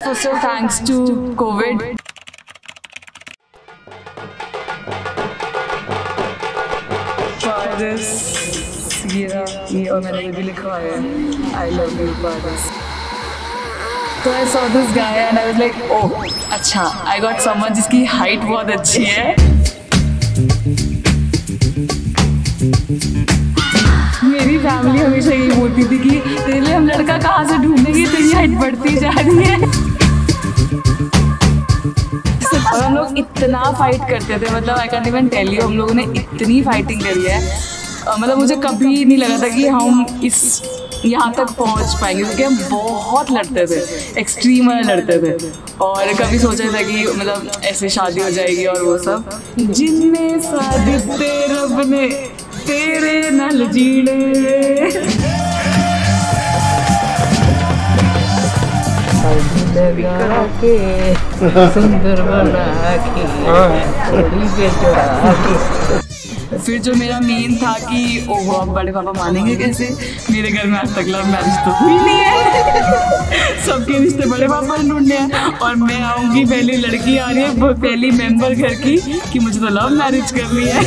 Also, thanks to COVID. Paris, रहा ये और मैंने ये भी लिखा है. Love you Paris. तो I saw this guy and I was like oh अच्छा आई गॉट समवन जिसकी हाइट बहुत अच्छी है. मेरी फैमिली हमेशा यही बोलती थी कि तेरे लिए हम लड़का कहाँ से ढूंढेंगे? तेरी हाइट बढ़ती जा रही है। लोग इतना फाइट करते थे मतलब I can't even tell you हम लोगों ने इतनी फाइटिंग करी है। मतलब मुझे कभी नहीं लगा था कि हम इस यहाँ तक पहुँच पाएँगे, क्योंकि हम बहुत लड़ते थे एक्सट्रीम लड़ते थे। और कभी सोचा था कि मतलब ऐसे शादी हो जाएगी और वो सब। जिनने शादी रब ने, तेरे नल जीने। लगा के सुंदर बना के थोड़ी के फिर जो मेरा मेन था कि, ओहो अब बड़े पापा मानेंगे कैसे? मेरे घर में आज तक लव मैरिज तो हुई नहीं है। सबके रिश्ते बड़े पापा ढूँढने हैं। और मैं आऊँगी, पहली लड़की आ रही है पहली मेंबर घर की, कि मुझे तो लव मैरिज करनी है।